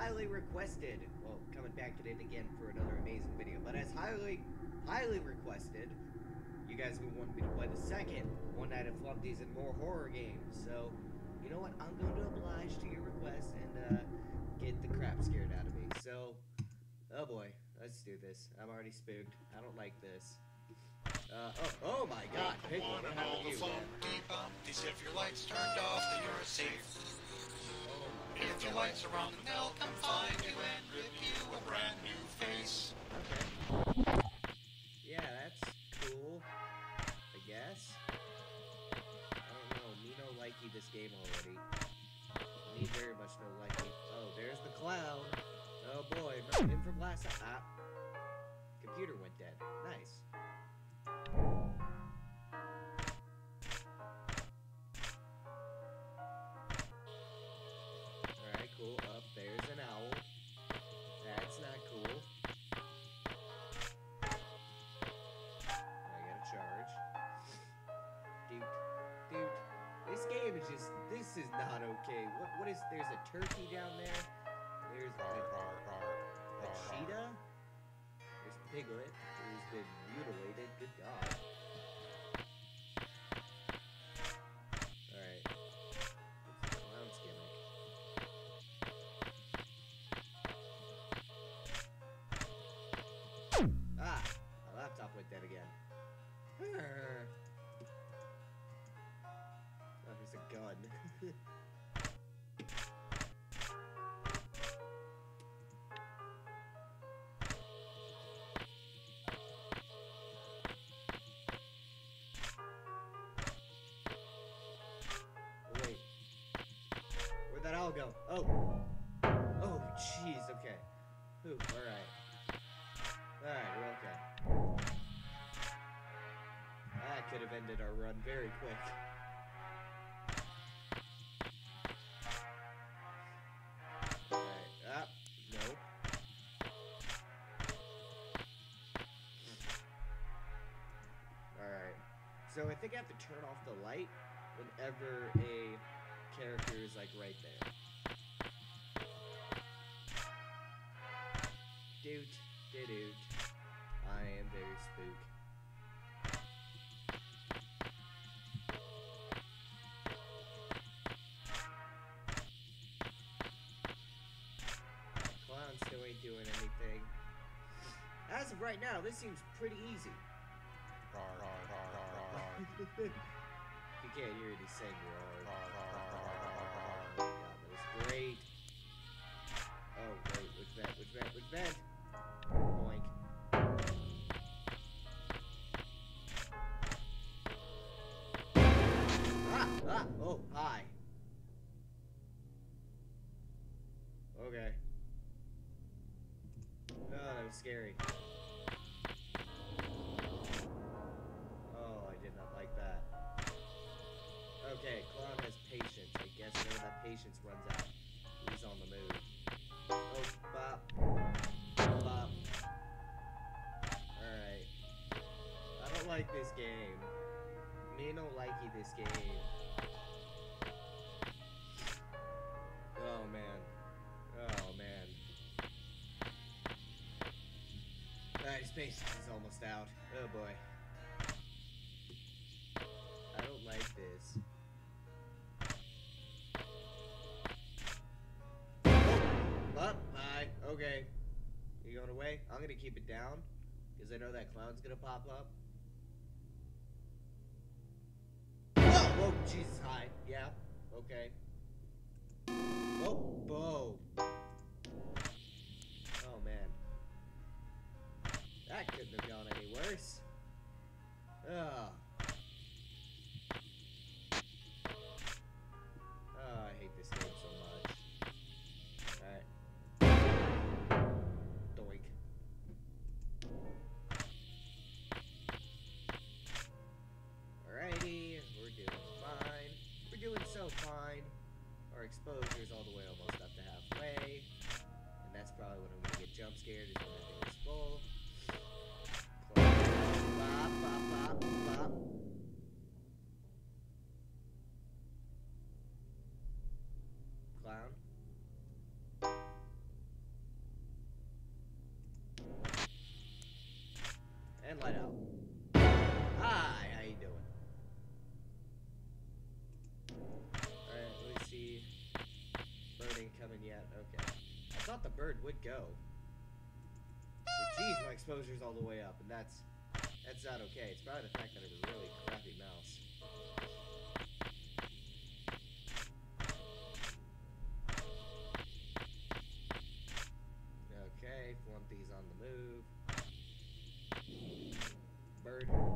highly requested, well, coming back at it again for another amazing video, but as highly, highly requested, you guys would want me to play the second One Night at Flumpty's and more horror games. So, you know what? I'm going to oblige to your request and uh, get the crap scared out of me. So, oh boy, let's do this. I'm already spooked. I don't like this. Uh, oh, oh my god, Pickle, what happened to you, bumpties if your lights turned off, then you're safe. Oh If your lights are on, they'll come find you and this is not okay. What, what is, there's a turkey down there. There's a, a cheetah. There's Piglet, who's been mutilated. Good God. Owl go? Oh! Oh, jeez, okay. Ooh, alright. Alright, we're okay. That could have ended our run very quick. Alright, up. Ah, nope. Alright. So I think I have to turn off the light whenever a character is like right there. Doot, doot. I am very spook. Clown still ain't doing anything. As of right now, this seems pretty easy. you can't hear saying roar. Yeah, that was great. Oh, wait, which vent, which vent, which vent? Ah, oh, hi. Okay. Oh, that was scary. Oh, I did not like that. Okay, Clown has patience. I guess when that patience runs out, he's on the move. Oh, bop. Bop. Alright. I don't like this game. Me no likey this game. Patience is almost out. Oh, boy. I don't like this. Up, hi, okay. You going away? I'm gonna keep it down, because I know that clown's gonna pop up. Whoa, whoa, Jesus, hi. Yeah, okay. Oh, whoa. That couldn't have gone any worse. Ugh. Oh, I hate this game so much. Alright. Doink. Alrighty, we're doing fine. We're doing so fine. Our exposure's all the way almost up to halfway. And that's probably when I'm gonna get jump scared is when everything is full. Clown. And light out. Hi, how you doing? Alright, let me see. Bird ain't coming yet. Okay. I thought the bird would go. But geez, my exposure's all the way up, and that's that's not okay. It's probably the fact that I have a really crappy mouse. Okay, Flumpty's on the move. Bird.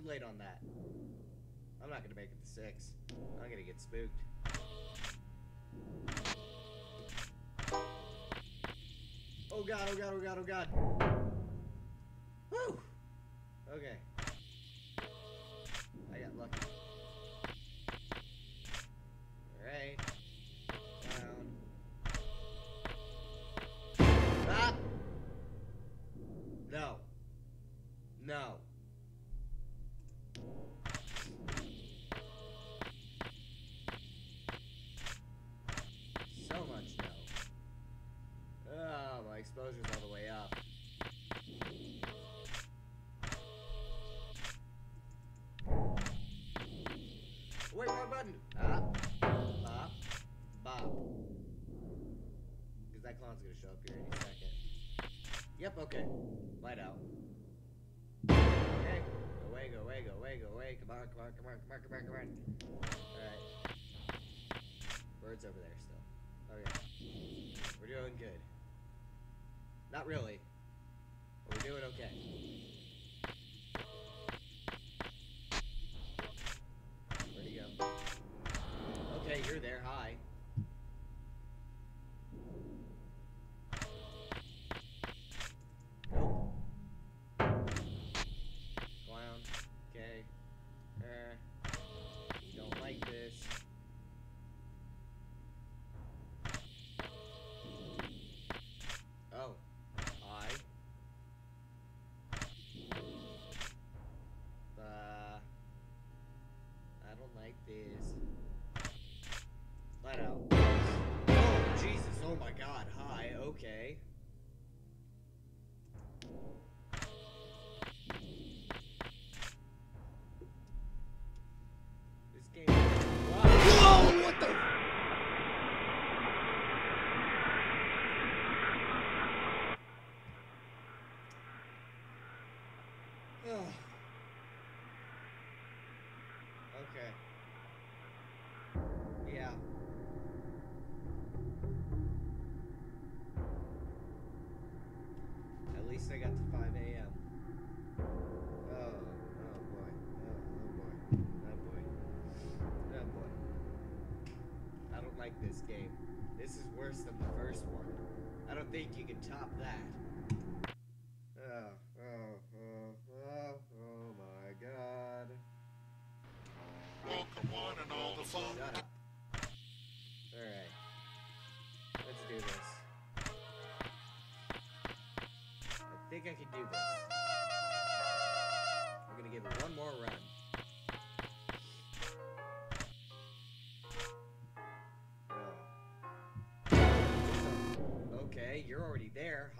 Too late on that. I'm not gonna make it to six. I'm gonna get spooked. Oh god, oh god, oh god, oh god. Woo! Okay. Clown's gonna show up here any second. Yep, okay. Light out. Okay. Go away, go away, go away, go away. Come on, come on, come on, come on, come on, come on. Alright. Bird's over there still. Okay. We're doing good. Not really. But we're doing okay. Er. Game. This is worse than the first one. I don't think you can top that. Oh, oh, oh, oh, oh my god. Welcome one and all the fun. Shut up. Alright. Let's do this. I think I can do this. Already there.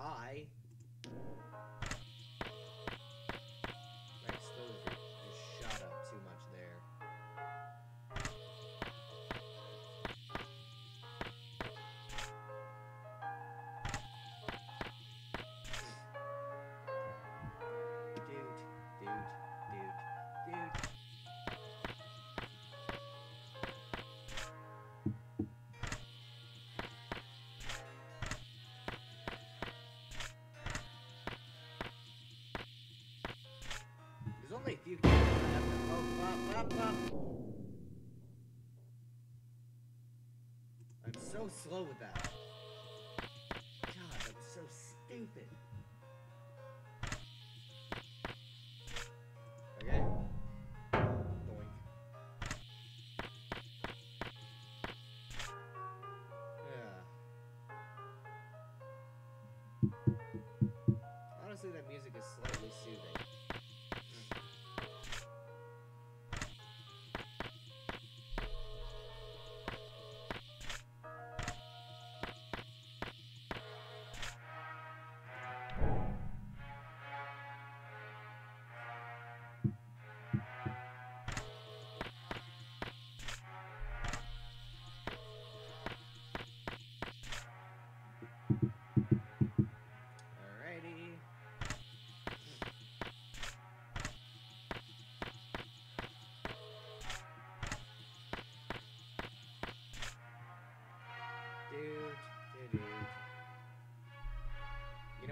Only few Oh, pop, pop, pop. I'm so slow with that. God, that was so stupid.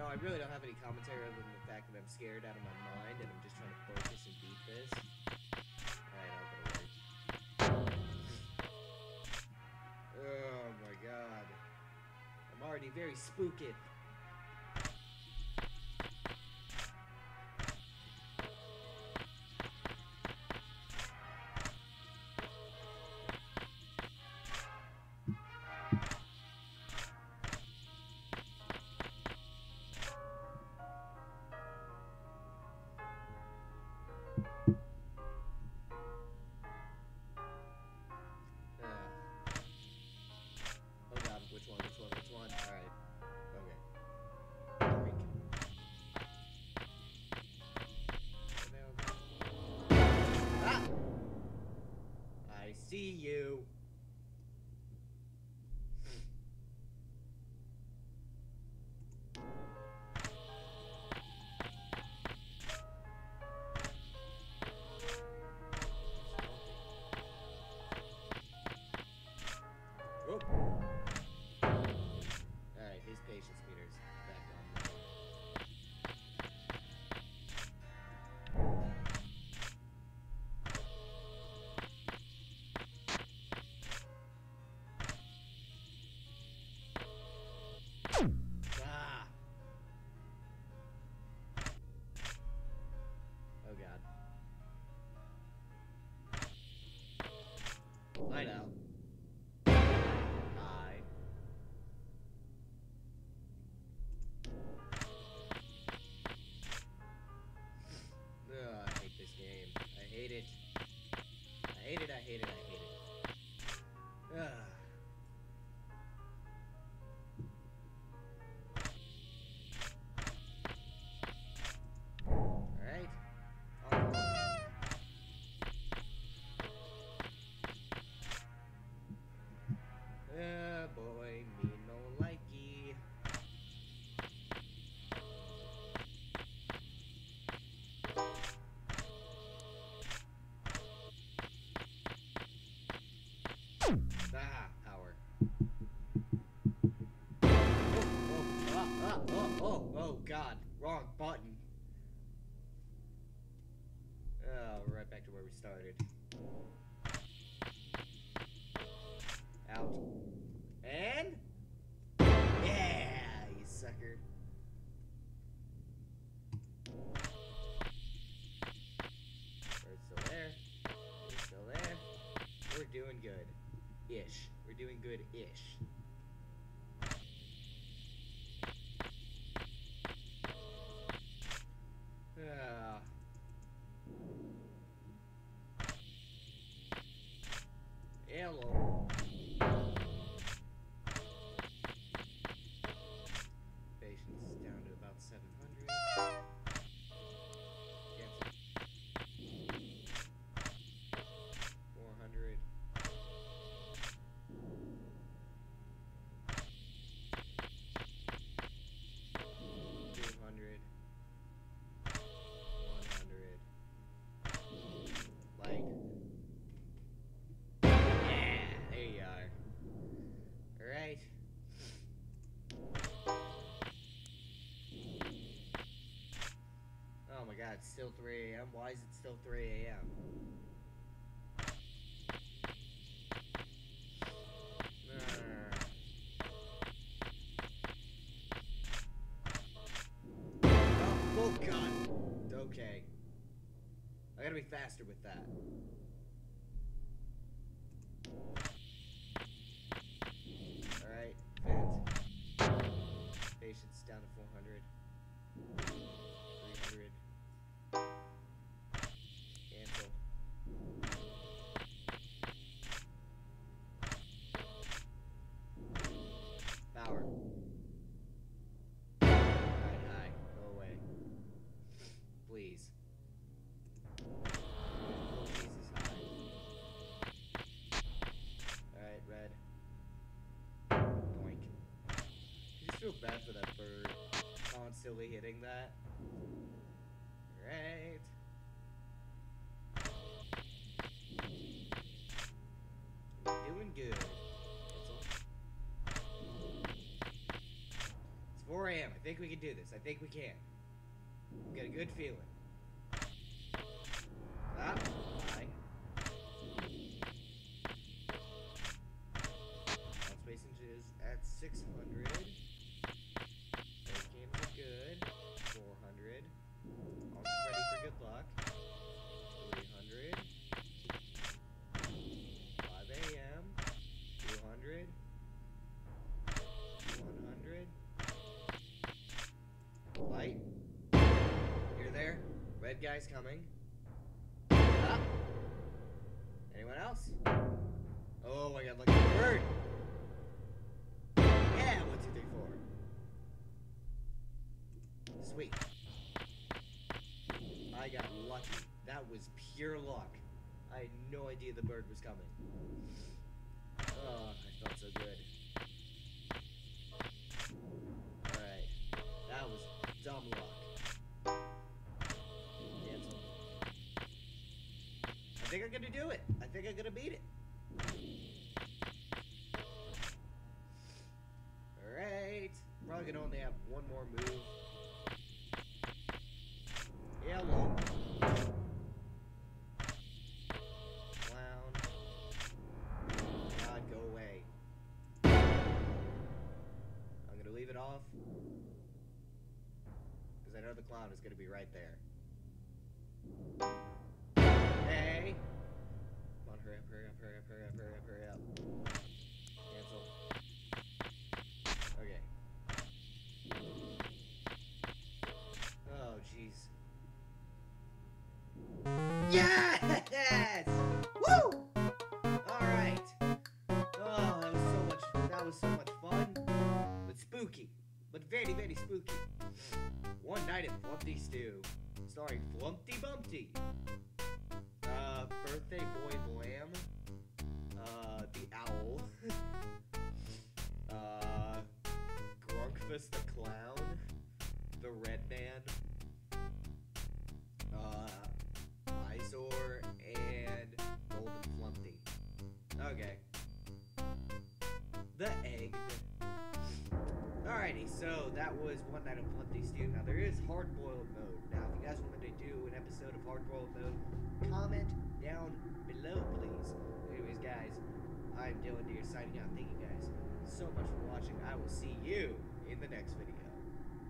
I really don't have any commentary other than the fact that I'm scared out of my mind and I'm just trying to focus and beat this. Alright, I'll go work. Oh my god. I'm already very spooky. You. Oh, oh, oh, God, wrong button. Oh, right back to where we started. Out. And? Yeah, you sucker. We're still there. We're still there. We're doing good. Ish. We're doing good still 3 a.m. Why is it still 3 a.m.? Oh, god. Okay. I gotta be faster with that. Alright, vent. Patience down to 400. Bad for that bird. Constantly hitting that. Right. Doing good. It's 4 a.m. I think we can do this. I think we can. I've Got a good feeling. Ah, at 600. Red guy's coming. Ah. Anyone else? Oh, I got lucky bird. Yeah, one, two, three, four. Sweet. I got lucky. That was pure luck. I had no idea the bird was coming. Oh, I felt so good. Think I'm gonna do it. I think I'm gonna beat it. Alright. Probably gonna only have one more move. Yellow. Clown. God, go away. I'm gonna leave it off. Because I know the clown is gonna be right there. One Flumpty's 2. Starring Flumpty Bumpty. Uh, Birthday Boy Blam. Uh, the Owl. uh, Grunkfuss the Clown. The Red Man. Alrighty, so that was one night of Flumpty's 2. Now there is hard boiled mode. Now if you guys want me to do an episode of hard boiled mode, comment down below, please. Anyways, guys, I'm Dylandier signing out. Thank you guys so much for watching. I will see you in the next video.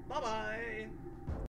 Bye bye!